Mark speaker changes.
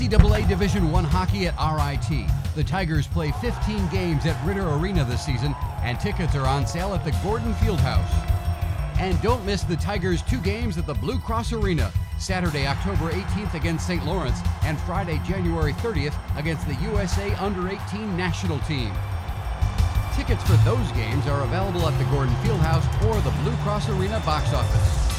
Speaker 1: NCAA Division I hockey at RIT. The Tigers play 15 games at Ritter Arena this season, and tickets are on sale at the Gordon Fieldhouse. And don't miss the Tigers' two games at the Blue Cross Arena Saturday, October 18th against St. Lawrence, and Friday, January 30th against the USA Under 18 national team. Tickets for those games are available at the Gordon Fieldhouse or the Blue Cross Arena box office.